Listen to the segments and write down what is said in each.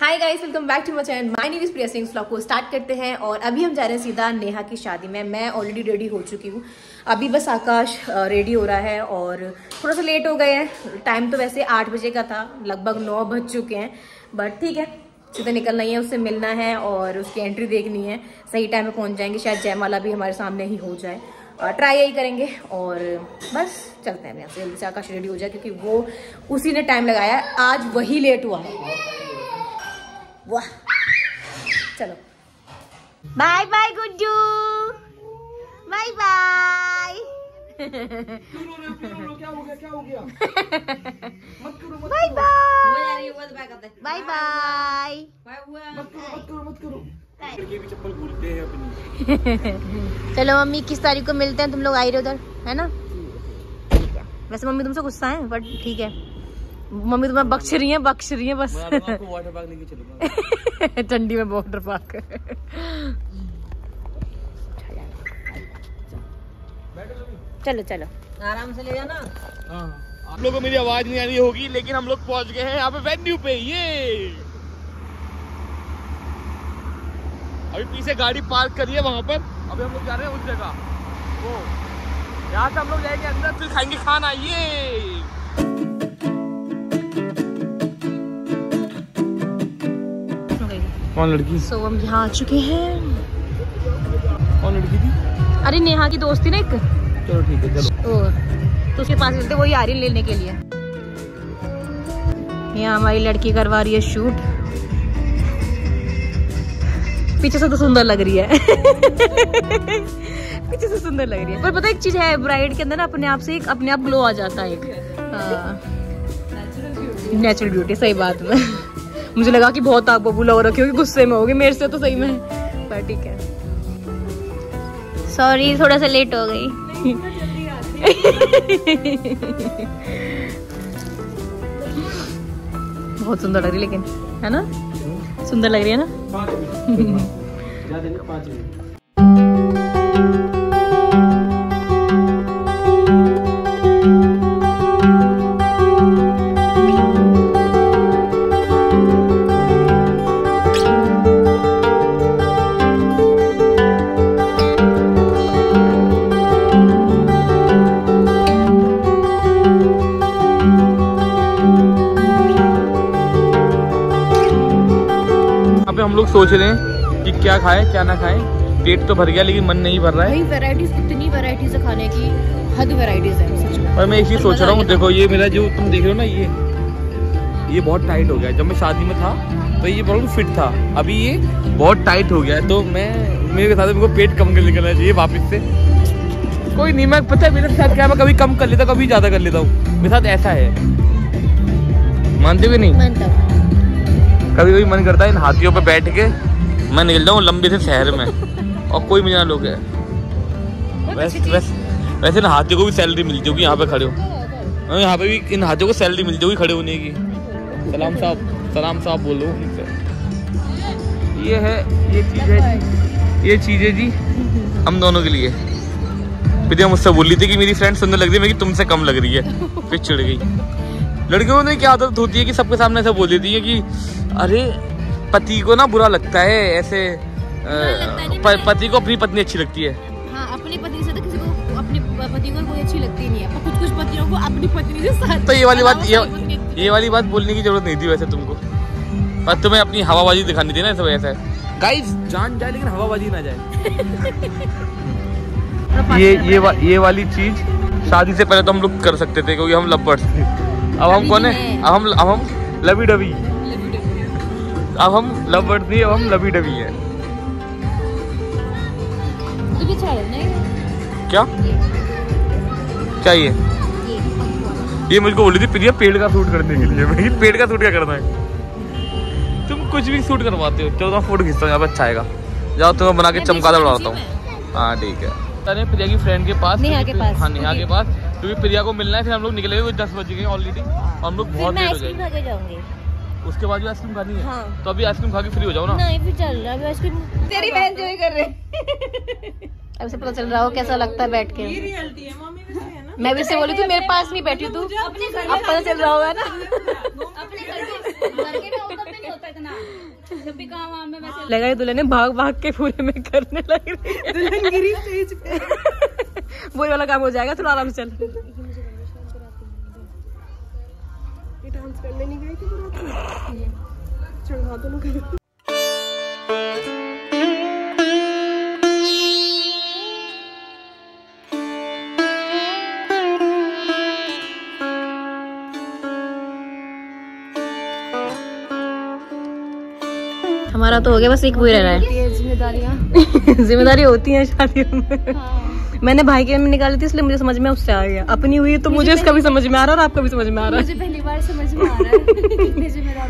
Hi guys welcome back to my channel my name is Priya Singh vlog को start करते हैं और अभी हम जा रहे हैं सीधा नेहा की शादी में। मैं ऑलरेडी रेडी हो चुकी हूँ। अभी बस आकाश रेडी हो रहा है और थोड़ा सा लेट हो गए हैं। टाइम तो वैसे आठ बजे का था, लगभग नौ बज चुके हैं। बट ठीक है, सीधा निकलना ही है, उससे मिलना है और उसकी एंट्री देखनी है। सही टाइम पे पहुँच जाएँगे, शायद जयमाला भी हमारे सामने ही हो जाए। ट्राई यही करेंगे और बस चलते हैं यहाँ से। जल्दी से आकाश रेडी हो जाए, क्योंकि वो उसी ने टाइम लगाया। आज वही लेट हुआ। है वाह। चलो। Bye bye Guddu. Bye bye bye bye bye bye चलो, मम्मी, किस तारीख को मिलते हैं? तुम लोग आई रहे उधर, है ना? वैसे मम्मी तुमसे गुस्सा है बट ठीक है। मम्मी तुम्हें बख्श रही है बख्श रही है बस। वाटर पार्क लेके चलूँगा। ठंडी में वाटर पार्क चलो चलो। आराम से ले जाना। आप लोगों को मेरी आवाज़ नहीं आ रही होगी लेकिन हम लोग पहुँच गए हैं यहाँ पे वेन्यू पे ये। अभी पीछे गाड़ी पार्क करी है वहाँ पर। अभी हम लोग जा रहे हैं उस जगह। वो। यहाँ से हम लोग जाएँगे अंदर फिर खाएँगे खाना ये। कौन लड़की? सो हम यहाँ आ चुके हैं। कौन लड़की थी? अरे नेहा की दोस्त थी ना एक। चलो ठीक है चलो। ओ, तो उसके पास चलते वही आ रही लेने के लिए। यहाँ हमारी लड़की करवा रही है शूट। पीछे से तो सुंदर लग रही है। पीछे से सुंदर लग रही है। पर पता एक चीज़ है ब्राइड के अंदर ना अपने आप से एक अपने आप ग्लो आ जाता है एक। नेचुरल ब्यूटी सही बात में मुझे लगा कि बहुत आग बबूला हो रखी होगी गुस्से में होगी। मेरे से तो सही में। पर ठीक है। सॉरी थोड़ा सा लेट हो गई। बहुत सुंदर लग रही है लेकिन है ना? सुंदर लग रही है ना? सोच रहे हैं कि क्या खाएँ क्या ना खाएँ। पेट तो भर गया लेकिन मन नहीं भर रहा है। वैरायटीज इतनी वैरायटीज है खाने की? हद वैरायटीज है सच में। और मैं एक चीज़ सोच रहा हूँ देखो ये मेरा जो तुम देख रहे हो ना ये ये बहुत टाइट हो गया। जब मैं शादी में था तो ये बहुत फिट था। अभी ये बहुत टाइट हो गया है तो मैं मेरे साथ मेरे को पेट कम कर निकलना चाहिए वापस से। कोई नहीं मैं पता है मेरे साथ क्या मैं कभी कम कर लेता कभी ज़्यादा कर लेता हूँ। मेरे साथ ऐसा है। मानते भी नहीं? मानता। कभी कभी मन करता है इन हाथियों पे बैठ के। मैं निकल जाऊँ लंबे से शहर में और कोई मुझे ना लोग है। वैसे वैसे वैसे ना हाथियों को भी सैलरी मिलती होगी यहाँ पे खड़े हो। हाँ, यहाँ पे भी इन हाथियों को सैलरी मिलती होगी खड़े होने की। सलाम साहब सलाम साहब बोलो उनसे। ये है ये चीज़ है जी। ये चीज़ है जी हम दोनों के लिए। विद्या मुझसे बोल रही थी कि मेरी फ्रेंड सुंदर लग रही है मेरी तुमसे कम लग रही है। फिर चिढ़ गई। लड़कियों ने क्या आदत होती है कि सबके सामने ऐसा बोल देती है कि अरे पति को ना बुरा लगता है ऐसे पति को अपनी पत्नी अच्छी लगती है। हाँ अपनी पत्नी से तो किसी को अपनी पति को कोई अच्छी लगती नहीं है। कुछ कुछ पतियों को अपनी पत्नी से साथ तो ये वाली बात ये, वाली बात बोलने की ज़रूरत नहीं थी वैसे तुमको। पर तुम्हें अपनी हवाबाजी दिखानी थी ना सब ऐसा। गाइस जान जाए लेकिन हवाबाजी ना जाए। ये ये वा, ये वाली चीज़ शादी से पहले तो हम लोग कर सकते थे क्योंकि हम थे। अब हम कौन है? है। अब हम अब हम लवी डबी अब हम लवर्स नहीं अब हम लवी डबी है। तो है, क्या क्या? ये। मुझको बोली थी प्रिया पेड़ का शूट करने के लिए। भाई पेड़ का शूट क्या करना है? तुम कुछ भी सूट करवाते हो चलो मैं फ़ोटो खींचता हूँ यहाँ अच्छा आएगा। जाओ तुम्हें बना के चमकादड़ बनाता हूँ। हाँ ठीक है। अरे प्रिया की फ्रेंड के पास नेहा के पास, हाँ नेहा के पास। क्योंकि प्रिया को मिलना है फिर हम लोग निकले हुए दस बज गए ऑलरेडी हम लोग बहुत लेट हो जाएँगे। उसके बाद भी आइसक्रीम खानी है हाँ। तो अभी आइसक्रीम खा के फ्री हो जाओ ना। नहीं फिर चल रहा है आइसक्रीम तेरी बहन जो कर रहे अब से पता चल रहा हो कैसा लगता है बैठ के। रियलिटी है मम्मी भी है ना। मैं भी से बोली तू मेरे पास नहीं बैठी तू। अपने अब पता चल रहा होगा ना। लगा ये दुल्हन ने भाग भाग के पूरे में करने लग रही है। दुल्हन गिरी स्टेज पे। वही वाला काम हो जाएगा थोड़ा आराम से चल। डांस करने नहीं गई थी बारात में चढ़ा दोनों का हमारा तो हो गया बस एक वही रह रहा है। जिम्मेदारियाँ। ज़िम्मेदारी होती है शादियों में। मैंने भाई के में निकाली थी इसलिए मुझे समझ में उससे आ गया। अपनी हुई तो मुझे इसका भी समझ में आ रहा है और आपका भी समझ में आ रहा मुझे समझ में आ रहा है। है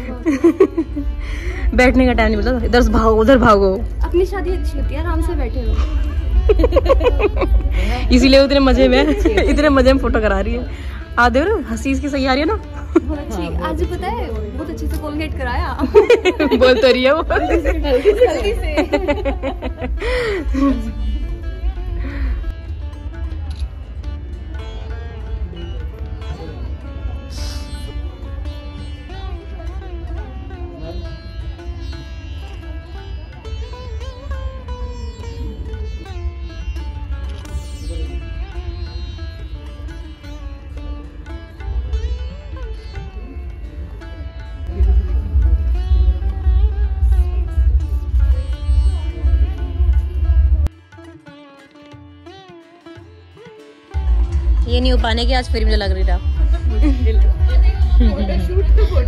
बैठने का टाइम नहीं मिलता इधर भागो उधर भागो। अपनी शादी अच्छी होती है आराम से बैठे रहो। इसीलिए उतने मज़े में इतने मज़े में फ़ोटो करा रही है। आ दे हँसी इसकी सही आ रही है ना? बहुत अच्छी आज पता है बहुत अच्छे से कोलगेट कराया। बोल तो रही है वो। ये नहीं हो पाने की आज फिर मुझे लग रही था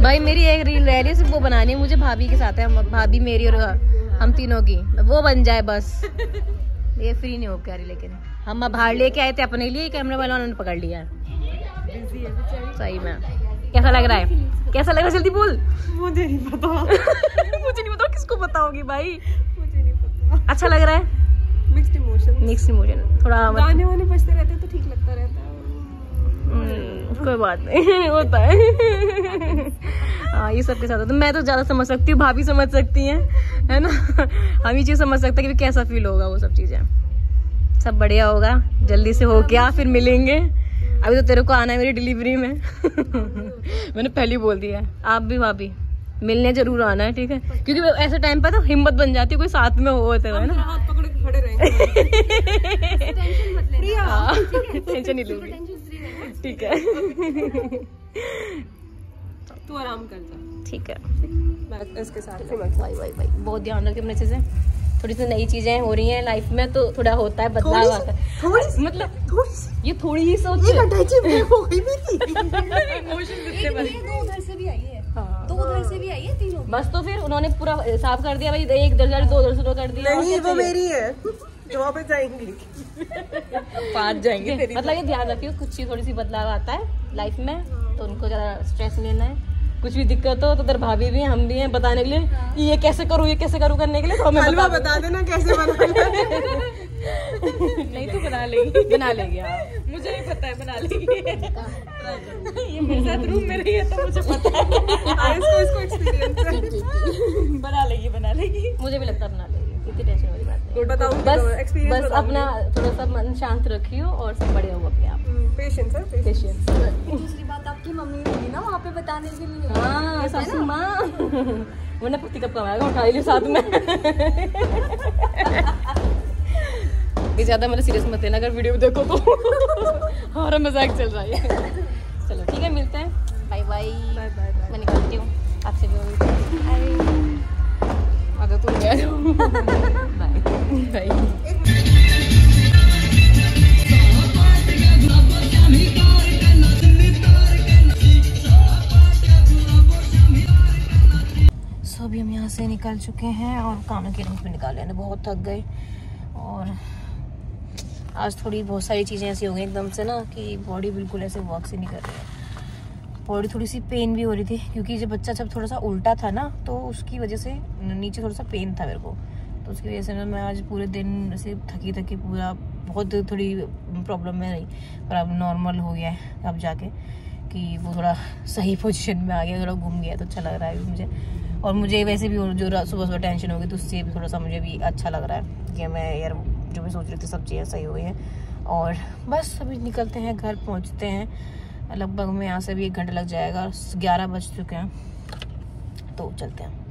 भाई मेरी एक रील रह रही है सिर्फ़ वो बनानी है मुझे भाभी के साथ है भाभी मेरी और हम तीनों की। वो बन जाए बस। ये फ्री नहीं हो पा रही लेकिन हम अब बाहर लेके आए थे अपने लिए कैमरा वाला उन्होंने पकड़ लिया है। सही में। कैसा लग रहा है? कैसा लग रहा है? जल्दी बोल। मुझे नहीं पता। मुझे नहीं पता किसको पता होगी भाई? मुझे नहीं पता। अच्छा लग रहा है? मिक्स्ड इमोशन मिक्स इमोशन थोड़ा गाने वाने बजते रहते हैं तो ठीक लगता रहता है। कोई बात नहीं होता है। हाँ ये सबके साथ होता है। मैं तो ज़्यादा समझ सकती हूँ भाभी समझ सकती हैं है ना? हम ये चीज़ समझ सकते हैं कि कैसा फील होगा वो सब चीज़ें। सब बढ़िया होगा जल्दी से हो गया फिर मिलेंगे। अभी तो तेरे को आना है मेरी डिलीवरी में। मैंने पहले बोल दिया है आप भी भाभी मिलने ज़रूर आना है ठीक है? क्योंकि ऐसे टाइम पर तो हिम्मत बन जाती है कोई साथ में हो होते हुए ना? हाथ पकड़ के खड़े रहेंगे। टेंशन मत हाँ, टेंशन नहीं लूँगी। ठीक है। तू आराम कर जा। ठीक है। मैं इसके साथ भाई भाई भाई बहुत ध्यान रखे अपने चीज़ें। थोड़ी सी नई चीज़ें हो रही हैं लाइफ में तो थोड़ा होता है बदलाव आता है। मतलब ये थोड़ी ही सोच। दो उधर से भी आई है। हाँ। दो उधर से भी आई है तीनों। बस तो फिर उन्होंने पूरा साफ़ कर दिया भाई एक दर्जन दो दर्जन कर दिया। क्या चाहिए? मेरी है। जो वहाँ पे जाएँगी जाएँगे मतलब ये ध्यान रखियो कुछ चीज़ थोड़ी सी बदलाव आता है लाइफ में तो उनको ज़्यादा स्ट्रेस लेना है। कुछ भी दिक्कत हो तो उधर भाभी भी हैं हम भी हैं बताने के लिए कि ये कैसे करूँ ये कैसे करूँ करने के लिए तो हमें बता बता देना कैसे बनाना नहीं तो बना लेगी। बना लेगी हाँ। मुझे नहीं पता है बना लेंगे। ये मेरे साथ रूम में रही है तो मुझे पता है। इसको इसको एक्सपीरियंस है बना लेगी बना लेगी। मुझे भी लगता है बना लेगी इतनी टेंशन बताऊँ बस बस अपना थोड़ा सा मन शांत रखियो और सब बढ़िया हो अपने आप। पेशेंस है। पेशेंस दूसरी बात आपकी मम्मी होगी ना वहाँ पे बताने के लिए? हाँ सासू माँ। वरना पति कब कमाएगा उठा लिए साथ में। ये ज़्यादा मतलब सीरियस मत लेना अगर वीडियो देखो तो। हमारा मज़ाक चल रहा है। चलो ठीक है मिलते हैं। Bye bye bye bye bye मैं निकलती हूँ। आपसे भी अगर तुम गया बाय बाय सो अभी हम यहाँ से निकल चुके हैं और कानों के रिंग भी निकाले हैं। बहुत थक गए और आज थोड़ी बहुत सारी चीज़ें ऐसी हो गई एकदम से ना कि बॉडी बिल्कुल ऐसे वर्क से नहीं कर रही है। बॉडी थोड़ी सी पेन भी हो रही थी, क्योंकि जब बच्चा जब थोड़ा सा उल्टा था ना तो उसकी वजह से नीचे थोड़ा सा पेन था मेरे को। तो उसकी वजह से ना मैं आज पूरे दिन ऐसे थकी थकी पूरा, बहुत थोड़ी प्रॉब्लम में रही। पर अब नॉर्मल हो गया है अब जाके कि वो थोड़ा सही पोजीशन में आ गया, थोड़ा घूम गया तो अच्छा लग रहा है मुझे। और मुझे वैसे भी जो सुबह सुबह टेंशन हो गई तो उससे भी थोड़ा सा मुझे भी अच्छा लग रहा है कि मैं यार जो भी सोच रही थी सब चीज़ें सही हो गई हैं। और बस अभी निकलते हैं, घर पहुँचते हैं। लगभग में यहाँ से भी एक घंटा लग जाएगा ग्यारह बज चुके हैं तो चलते हैं।